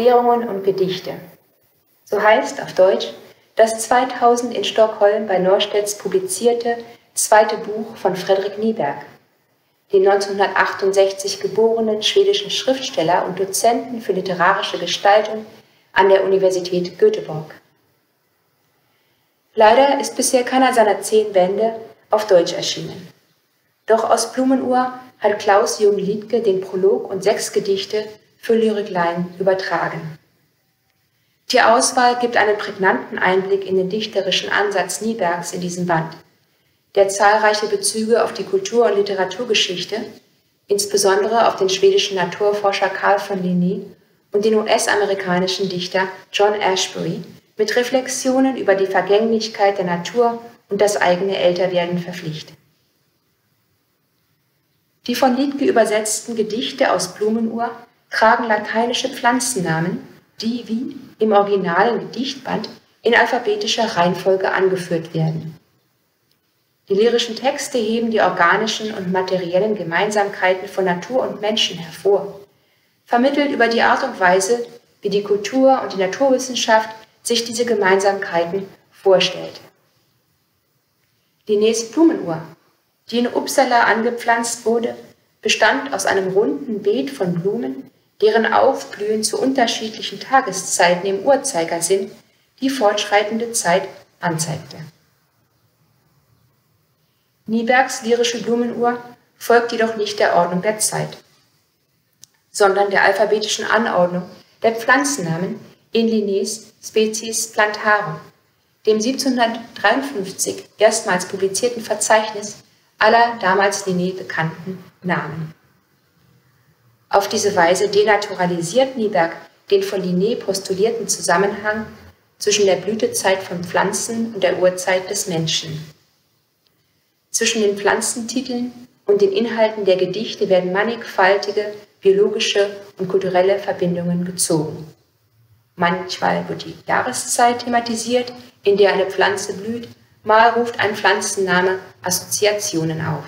Erklärungen und Gedichte. So heißt auf Deutsch das 2000 in Stockholm bei Norstedts publizierte zweite Buch von Fredrik Nieberg, dem 1968 geborenen schwedischen Schriftsteller und Dozenten für literarische Gestaltung an der Universität Göteborg. Leider ist bisher keiner seiner zehn Bände auf Deutsch erschienen. Doch aus Blumenuhr hat Klaus Jung Liedke den Prolog und sechs Gedichte für Lyriklein übertragen. Die Auswahl gibt einen prägnanten Einblick in den dichterischen Ansatz Niebergs in diesem Band, der zahlreiche Bezüge auf die Kultur- und Literaturgeschichte, insbesondere auf den schwedischen Naturforscher Carl von Linné und den US-amerikanischen Dichter John Ashbery, mit Reflexionen über die Vergänglichkeit der Natur und das eigene Älterwerden verpflichtet. Die von Liedke übersetzten Gedichte aus Blumenuhr tragen lateinische Pflanzennamen, die wie im originalen Gedichtband in alphabetischer Reihenfolge angeführt werden. Die lyrischen Texte heben die organischen und materiellen Gemeinsamkeiten von Natur und Menschen hervor, vermittelt über die Art und Weise, wie die Kultur und die Naturwissenschaft sich diese Gemeinsamkeiten vorstellt. Linnés Blumenuhr, die in Uppsala angepflanzt wurde, bestand aus einem runden Beet von Blumen, deren Aufblühen zu unterschiedlichen Tageszeiten im Uhrzeigersinn die fortschreitende Zeit anzeigte. Niebergs lyrische Blumenuhr folgt jedoch nicht der Ordnung der Zeit, sondern der alphabetischen Anordnung der Pflanzennamen in Linnés Species Plantarum, dem 1753 erstmals publizierten Verzeichnis aller damals Linné bekannten Namen. Auf diese Weise denaturalisiert Nieberg den von Linné postulierten Zusammenhang zwischen der Blütezeit von Pflanzen und der Urzeit des Menschen. Zwischen den Pflanzentiteln und den Inhalten der Gedichte werden mannigfaltige biologische und kulturelle Verbindungen gezogen. Manchmal wird die Jahreszeit thematisiert, in der eine Pflanze blüht, mal ruft ein Pflanzenname Assoziationen auf.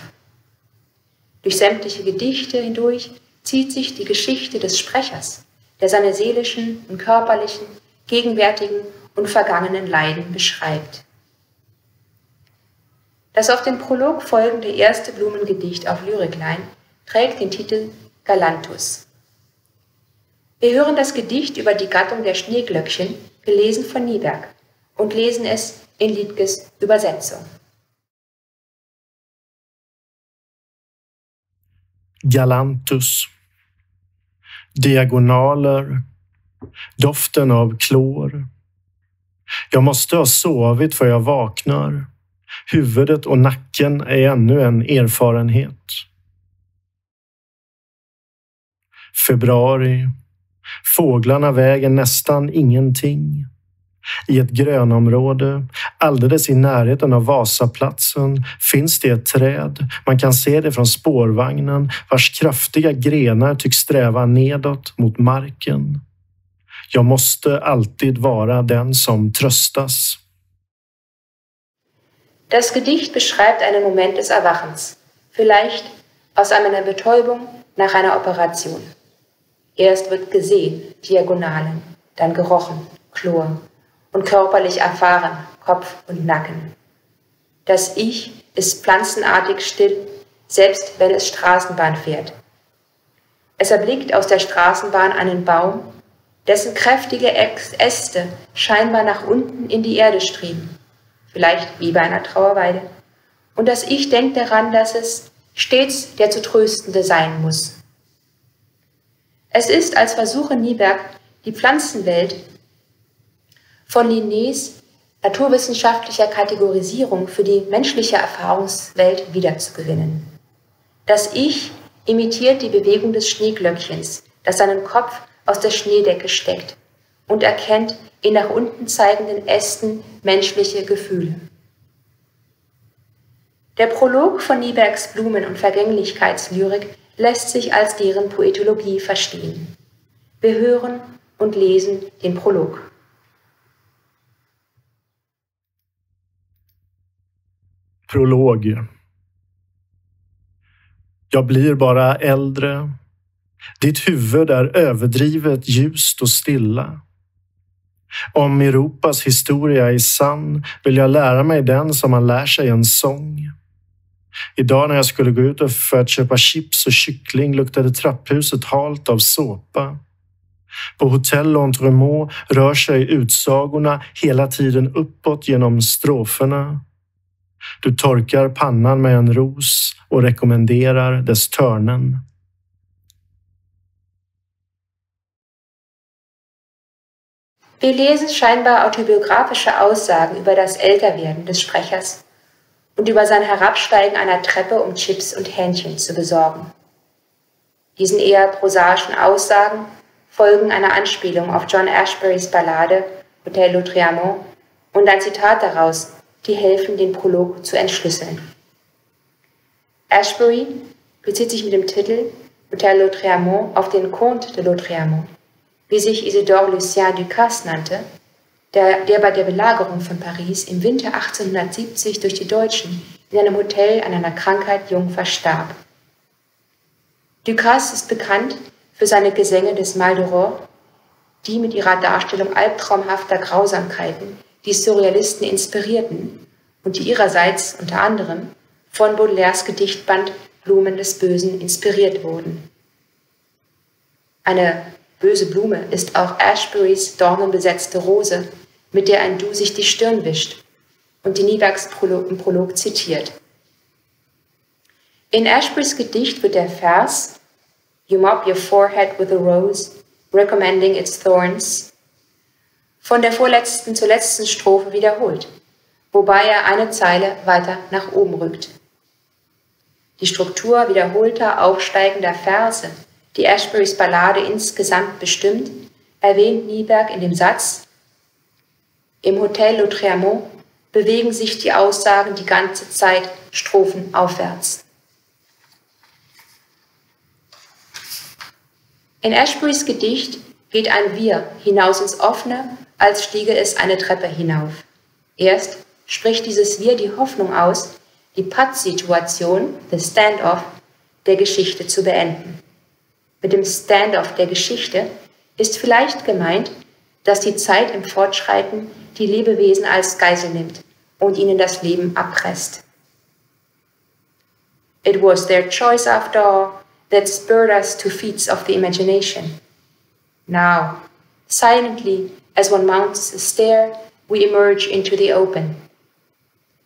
Durch sämtliche Gedichte hindurch zieht sich die Geschichte des Sprechers, der seine seelischen und körperlichen, gegenwärtigen und vergangenen Leiden beschreibt. Das auf den Prolog folgende erste Blumengedicht auf Lyriklein trägt den Titel Galantus. Wir hören das Gedicht über die Gattung der Schneeglöckchen, gelesen von Nieberg, und lesen es in Liedkes Übersetzung. Galantus. Diagonaler. Doften av klor. Jag måste ha sovit för jag vaknar. Huvudet och nacken är ännu en erfarenhet. Februari. Fåglarna väger nästan ingenting. I ett grönområde, alldeles i närheten av Vasaplatsen, finns det ett träd. Man kan se det från spårvagnen vars kraftiga grenar tycks sträva nedåt mot marken. Jag måste alltid vara den som tröstas. Das Gedicht beschreibt einen Moment des Erwachens, vielleicht aus einer Betäubung nach einer Operation. Erst wird gesehen, Diagonalen, dann gerochen, Chlor, und körperlich erfahren, Kopf und Nacken. Das Ich ist pflanzenartig still, selbst wenn es Straßenbahn fährt. Es erblickt aus der Straßenbahn einen Baum, dessen kräftige Äste scheinbar nach unten in die Erde streben, vielleicht wie bei einer Trauerweide. Und das Ich denkt daran, dass es stets der zu Tröstende sein muss. Es ist, als versuche Nieberg, die Pflanzenwelt von Linnés naturwissenschaftlicher Kategorisierung für die menschliche Erfahrungswelt wiederzugewinnen. Das Ich imitiert die Bewegung des Schneeglöckchens, das seinen Kopf aus der Schneedecke steckt und erkennt in nach unten zeigenden Ästen menschliche Gefühle. Der Prolog von Niebergs Blumen- und Vergänglichkeitslyrik lässt sich als deren Poetologie verstehen. Wir hören und lesen den Prolog. Prolog. Jag blir bara äldre. Ditt huvud är överdrivet ljust och stilla. Om Europas historia är sann vill jag lära mig den som man lär sig en sång. Idag när jag skulle gå ut för att köpa chips och kyckling luktade trapphuset halt av såpa. På hotell Entremont rör sig utsagorna hela tiden uppåt genom stroferna. Du torkar pannan med en ros och rekommenderar dess törnen. Wir lesen scheinbar autobiografische Aussagen über das Älterwerden des Sprechers und über sein Herabsteigen einer Treppe, um Chips und Hähnchen zu besorgen. Diesen eher prosaischen Aussagen folgen eine Anspielung auf John Ashberys Ballade Hotel Lautremont und ein Zitat daraus, die helfen, den Prolog zu entschlüsseln. Ashbury bezieht sich mit dem Titel Hotel Lautremont auf den Comte de Lautremont wie sich Isidore Lucien Ducasse nannte, der, der bei der Belagerung von Paris im Winter 1870 durch die Deutschen in einem Hotel an einer Krankheit jung verstarb. Ducasse ist bekannt für seine Gesänge des Mal d'Aurore, die mit ihrer Darstellung albtraumhafter Grausamkeiten die Surrealisten inspirierten und die ihrerseits unter anderem von Baudelaires Gedichtband Blumen des Bösen inspiriert wurden. Eine böse Blume ist auch Ashburys dornenbesetzte Rose, mit der ein Du sich die Stirn wischt und die Niebergs Prolog, Prolog zitiert. In Ashburys Gedicht wird der Vers You mop your forehead with a rose, recommending its thorns, von der vorletzten zur letzten Strophe wiederholt, wobei er eine Zeile weiter nach oben rückt. Die Struktur wiederholter, aufsteigender Verse die Ashburys Ballade insgesamt bestimmt, erwähnt Nieberg in dem Satz, im Hotel Lautremont bewegen sich die Aussagen die ganze Zeit Strophen aufwärts. In Ashburys Gedicht geht ein Wir hinaus ins Offene, als stiege es eine Treppe hinauf. Erst spricht dieses Wir die Hoffnung aus, die Pattsituation, the Standoff, der Geschichte zu beenden mit dem Standoff der Geschichte ist vielleicht gemeint, dass die Zeit im Fortschreiten die Lebewesen als Geisel nimmt und ihnen das Leben abpresst. It was their choice after all that spurred us to feats of the imagination. Now, silently, as one mounts a stair, we emerge into the open.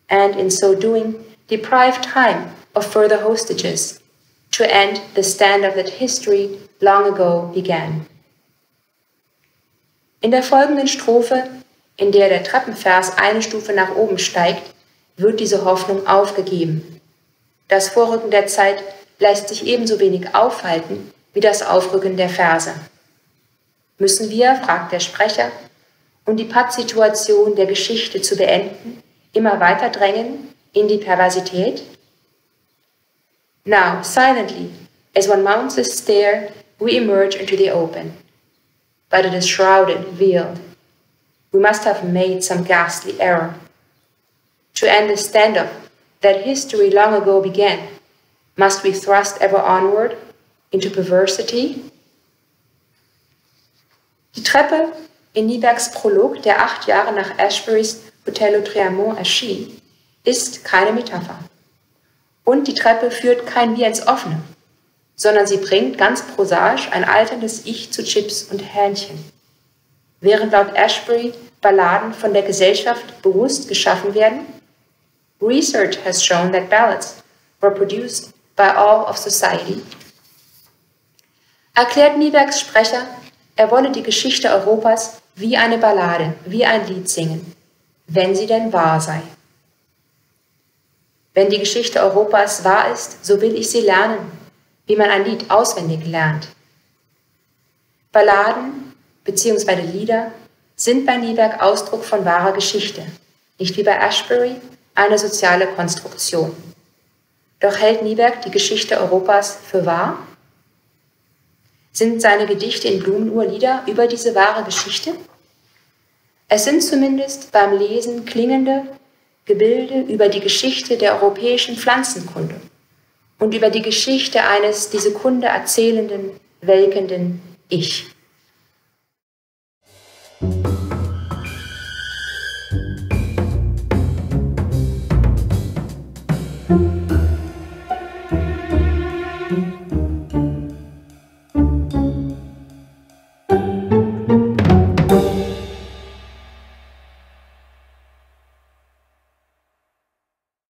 And in so doing, deprive time of further hostages to end the standard that history long ago began. In der folgenden Strophe, in der der Treppenvers eine Stufe nach oben steigt, wird diese Hoffnung aufgegeben. Das Vorrücken der Zeit lässt sich ebenso wenig aufhalten wie das Aufrücken der Verse. Müssen wir, fragt der Sprecher, um die Pattsituation der Geschichte zu beenden, immer weiter drängen in die Perversität? Now, silently, as one mounts the stair, we emerge into the open. But it is shrouded, veiled. We must have made some ghastly error. To end the standoff that history long ago began, must we thrust ever onward into perversity? Die Treppe in Niebergs Prolog, der acht Jahre nach Ashburys Hotel Triamont erschien, ist keine Metapher. Und die Treppe führt kein Bier ins Offene, sondern sie bringt ganz prosaisch ein alterndes Ich zu Chips und Hähnchen. Während laut Ashbury Balladen von der Gesellschaft bewusst geschaffen werden, research has shown that ballads were produced by all of society. Erklärt Niebergs Sprecher, er wolle die Geschichte Europas wie eine Ballade, wie ein Lied singen, wenn sie denn wahr sei. Wenn die Geschichte Europas wahr ist, so will ich sie lernen, wie man ein Lied auswendig lernt. Balladen bzw. Lieder sind bei Nieberg Ausdruck von wahrer Geschichte, nicht wie bei Ashbury eine soziale Konstruktion. Doch hält Nieberg die Geschichte Europas für wahr? Sind seine Gedichte in Blumenuhr Lieder über diese wahre Geschichte? Es sind zumindest beim Lesen klingende, Gebilde über die Geschichte der europäischen Pflanzenkunde und über die Geschichte eines diese Kunde erzählenden welkenden Ich.